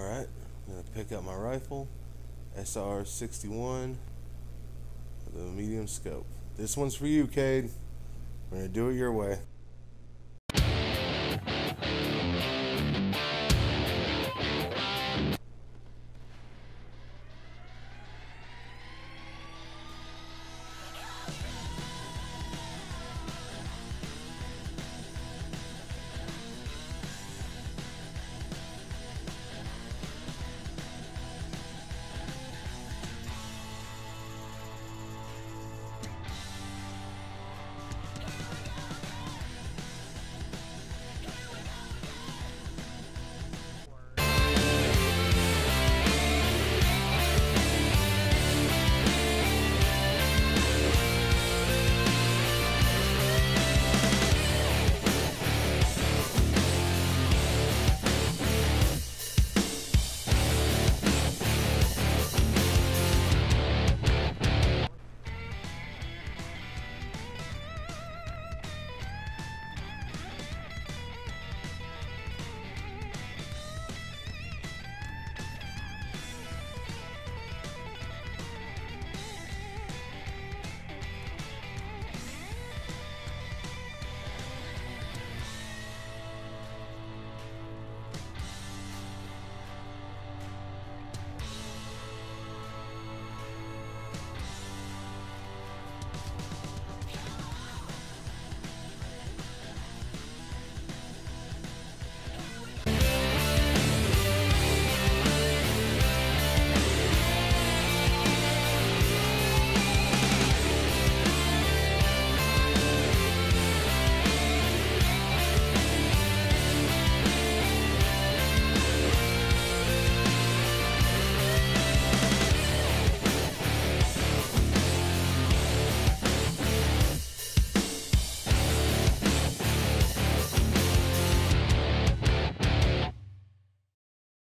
Alright, I'm going to pick up my rifle, SR-61, the medium scope. This one's for you, Cade. We're going to do it your way.